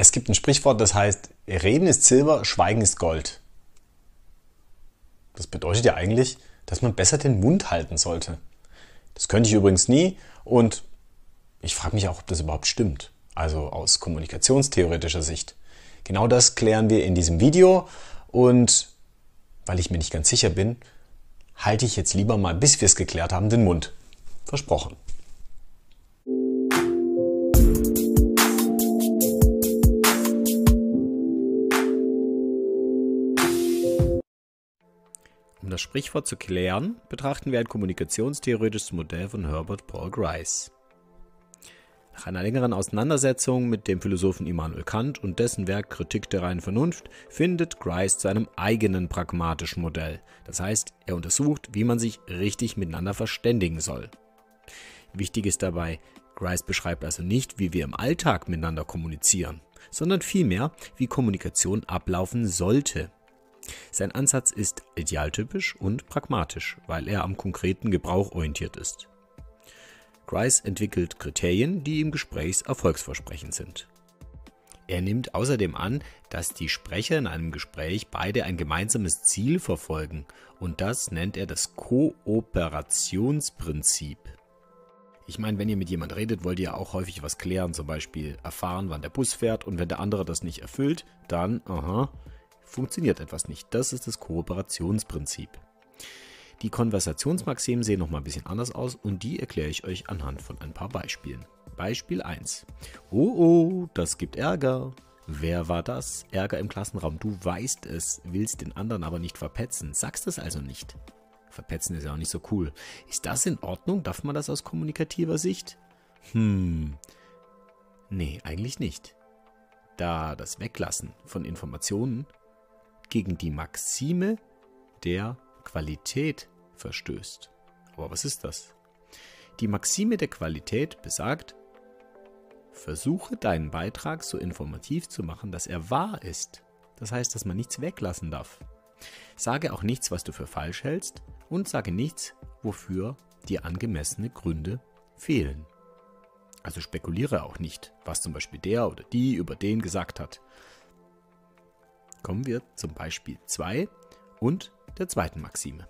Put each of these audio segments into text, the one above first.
Es gibt ein Sprichwort, das heißt, Reden ist Silber, Schweigen ist Gold. Das bedeutet ja eigentlich, dass man besser den Mund halten sollte. Das könnte ich übrigens nie und ich frage mich auch, ob das überhaupt stimmt. Also aus kommunikationstheoretischer Sicht. Genau das klären wir in diesem Video und weil ich mir nicht ganz sicher bin, halte ich jetzt lieber mal, bis wir es geklärt haben, den Mund. Versprochen. Das Sprichwort zu klären, betrachten wir ein kommunikationstheoretisches Modell von Herbert Paul Grice. Nach einer längeren Auseinandersetzung mit dem Philosophen Immanuel Kant und dessen Werk Kritik der reinen Vernunft findet Grice zu einem eigenen pragmatischen Modell. Das heißt, er untersucht, wie man sich richtig miteinander verständigen soll. Wichtig ist dabei, Grice beschreibt also nicht, wie wir im Alltag miteinander kommunizieren, sondern vielmehr, wie Kommunikation ablaufen sollte. Sein Ansatz ist idealtypisch und pragmatisch, weil er am konkreten Gebrauch orientiert ist. Grice entwickelt Kriterien, die im Gesprächs erfolgsversprechend sind. Er nimmt außerdem an, dass die Sprecher in einem Gespräch beide ein gemeinsames Ziel verfolgen und das nennt er das Kooperationsprinzip. Ich meine, wenn ihr mit jemand redet, wollt ihr auch häufig was klären, zum Beispiel erfahren, wann der Bus fährt und wenn der andere das nicht erfüllt, dann, aha, funktioniert etwas nicht. Das ist das Kooperationsprinzip. Die Konversationsmaximen sehen nochmal ein bisschen anders aus und die erkläre ich euch anhand von ein paar Beispielen. Beispiel 1. Oh oh, das gibt Ärger. Wer war das? Ärger im Klassenraum. Du weißt es, willst den anderen aber nicht verpetzen, sagst es also nicht. Verpetzen ist ja auch nicht so cool. Ist das in Ordnung? Darf man das aus kommunikativer Sicht? Hm. Nee, eigentlich nicht. Da das Weglassen von Informationen gegen die Maxime der Qualität verstößt. Aber was ist das? Die Maxime der Qualität besagt, versuche deinen Beitrag so informativ zu machen, dass er wahr ist. Das heißt, dass man nichts weglassen darf. Sage auch nichts, was du für falsch hältst und sage nichts, wofür dir angemessene Gründe fehlen. Also spekuliere auch nicht, was zum Beispiel der oder die über den gesagt hat. Kommen wir zum Beispiel 2 und der zweiten Maxime.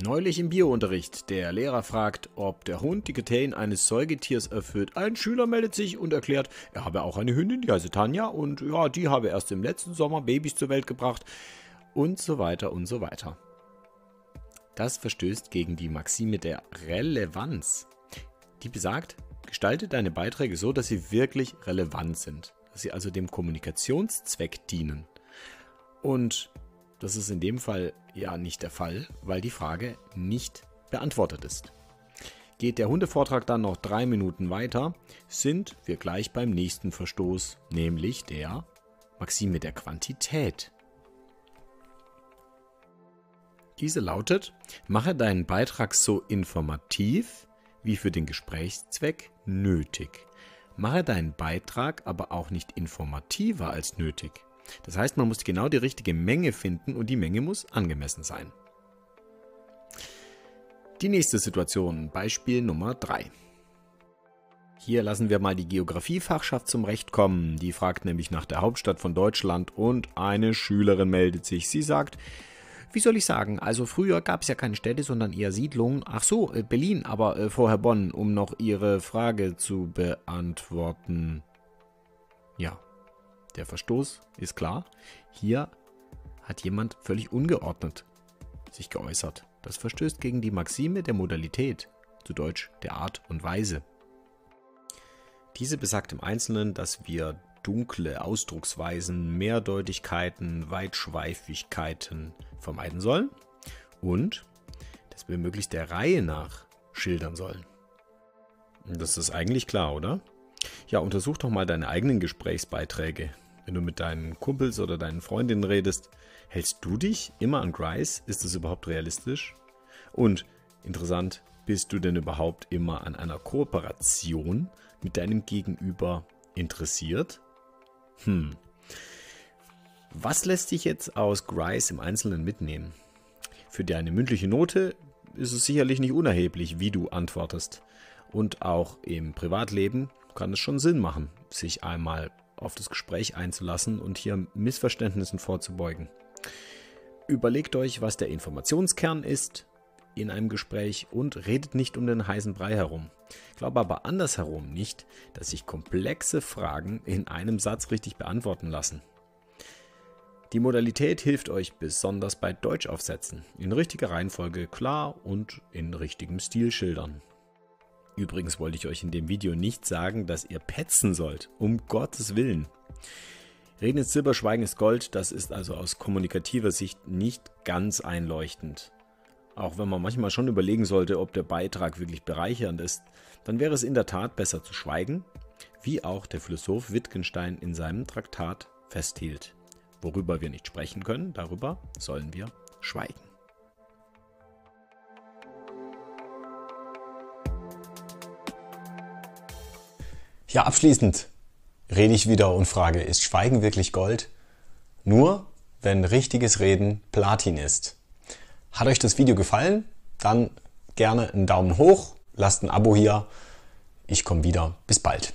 Neulich im Biounterricht. Der Lehrer fragt, ob der Hund die Kriterien eines Säugetiers erfüllt. Ein Schüler meldet sich und erklärt, er habe auch eine Hündin, die heiße Tanja und ja, die habe erst im letzten Sommer Babys zur Welt gebracht und so weiter und so weiter. Das verstößt gegen die Maxime der Relevanz. Die besagt, gestalte deine Beiträge so, dass sie wirklich relevant sind, dass sie also dem Kommunikationszweck dienen. Und das ist in dem Fall ja nicht der Fall, weil die Frage nicht beantwortet ist. Geht der Hundevortrag dann noch drei Minuten weiter, sind wir gleich beim nächsten Verstoß, nämlich der Maxime der Quantität. Diese lautet, mache deinen Beitrag so informativ wie für den Gesprächszweck nötig. Mache deinen Beitrag aber auch nicht informativer als nötig. Das heißt, man muss genau die richtige Menge finden und die Menge muss angemessen sein. Die nächste Situation, Beispiel Nummer 3. Hier lassen wir mal die Geografiefachschaft zum Recht kommen. Die fragt nämlich nach der Hauptstadt von Deutschland und eine Schülerin meldet sich. Sie sagt, wie soll ich sagen, also früher gab es ja keine Städte, sondern eher Siedlungen. Ach so, äh, Berlin, aber äh, vorher Bonn, um noch Ihre Frage zu beantworten. Ja, der Verstoß ist klar. Hier hat jemand völlig ungeordnet sich geäußert. Das verstößt gegen die Maxime der Modalität, zu Deutsch der Art und Weise. Diese besagt im Einzelnen, dass wir dunkle Ausdrucksweisen, Mehrdeutigkeiten, Weitschweifigkeiten vermeiden sollen und dass wir möglichst der Reihe nach schildern sollen. Das ist eigentlich klar, oder? Ja, untersuch doch mal deine eigenen Gesprächsbeiträge. Wenn du mit deinen Kumpels oder deinen Freundinnen redest, hältst du dich immer an Grice? Ist das überhaupt realistisch? Und interessant, bist du denn überhaupt immer an einer Kooperation mit deinem Gegenüber interessiert? Hm. Was lässt sich jetzt aus Grice im Einzelnen mitnehmen? Für deine mündliche Note ist es sicherlich nicht unerheblich, wie du antwortest. Und auch im Privatleben kann es schon Sinn machen, sich einmal auf das Gespräch einzulassen und hier Missverständnissen vorzubeugen. Überlegt euch, was der Informationskern ist in einem Gespräch und redet nicht um den heißen Brei herum. Glaube aber andersherum nicht, dass sich komplexe Fragen in einem Satz richtig beantworten lassen. Die Modalität hilft euch besonders bei Deutschaufsätzen, in richtiger Reihenfolge klar und in richtigem Stil schildern. Übrigens wollte ich euch in dem Video nicht sagen, dass ihr petzen sollt, um Gottes Willen. Reden ist Silber, Schweigen ist Gold, das ist also aus kommunikativer Sicht nicht ganz einleuchtend. Auch wenn man manchmal schon überlegen sollte, ob der Beitrag wirklich bereichernd ist, dann wäre es in der Tat besser zu schweigen, wie auch der Philosoph Wittgenstein in seinem Traktat festhielt. Worüber wir nicht sprechen können, darüber sollen wir schweigen. Ja, abschließend rede ich wieder und frage, ist Schweigen wirklich Gold? Nur, wenn richtiges Reden Platin ist. Hat euch das Video gefallen? Dann gerne einen Daumen hoch, lasst ein Abo hier. Ich komme wieder. Bis bald.